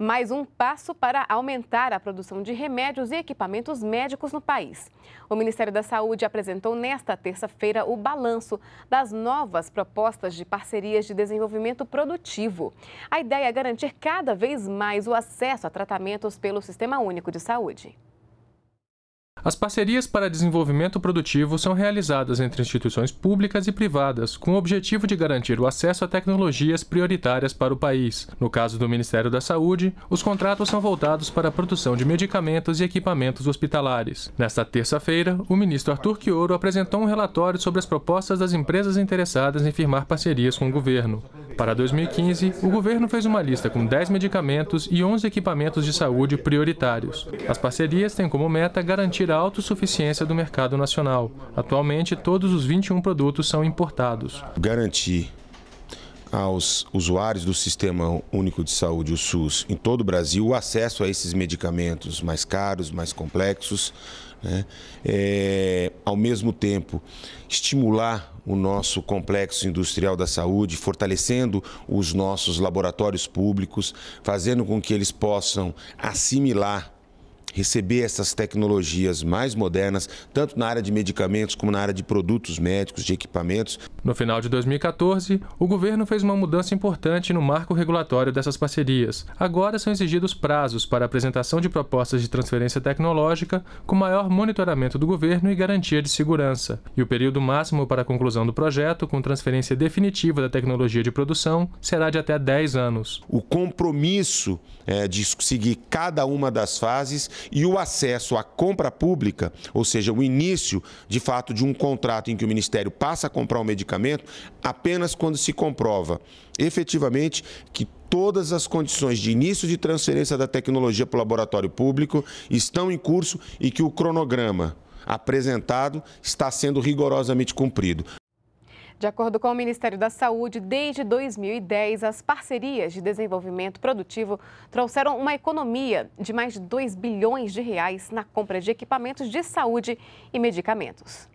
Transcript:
mais um passo para aumentar a produção de remédios e equipamentos médicos no país. O Ministério da Saúde apresentou nesta terça-feira o balanço das novas propostas de parcerias de desenvolvimento produtivo. A ideia é garantir cada vez mais o acesso a tratamentos pelo Sistema Único de Saúde. As parcerias para desenvolvimento produtivo são realizadas entre instituições públicas e privadas, com o objetivo de garantir o acesso a tecnologias prioritárias para o país. No caso do Ministério da Saúde, os contratos são voltados para a produção de medicamentos e equipamentos hospitalares. Nesta terça-feira, o ministro Arthur Quioro apresentou um relatório sobre as propostas das empresas interessadas em firmar parcerias com o governo. Para 2015, o governo fez uma lista com 10 medicamentos e 11 equipamentos de saúde prioritários. As parcerias têm como meta garantir a autossuficiência do mercado nacional. Atualmente, todos os 21 produtos são importados. Garantir aos usuários do Sistema Único de Saúde, o SUS, em todo o Brasil, o acesso a esses medicamentos mais caros, mais complexos, né? É, ao mesmo tempo estimular o nosso complexo industrial da saúde, fortalecendo os nossos laboratórios públicos, fazendo com que eles possam assimilar receber essas tecnologias mais modernas, tanto na área de medicamentos como na área de produtos médicos, de equipamentos. No final de 2014, o governo fez uma mudança importante no marco regulatório dessas parcerias. Agora são exigidos prazos para apresentação de propostas de transferência tecnológica, com maior monitoramento do governo e garantia de segurança. E o período máximo para a conclusão do projeto, com transferência definitiva da tecnologia de produção, será de até 10 anos. O compromisso é, de seguir cada uma das fases e o acesso à compra pública, ou seja, o início de fato de um contrato em que o Ministério passa a comprar um medicamento, apenas quando se comprova efetivamente que todas as condições de início de transferência da tecnologia para o laboratório público estão em curso e que o cronograma apresentado está sendo rigorosamente cumprido. De acordo com o Ministério da Saúde, desde 2010, as parcerias de desenvolvimento produtivo trouxeram uma economia de mais de 2 bilhões de reais na compra de equipamentos de saúde e medicamentos.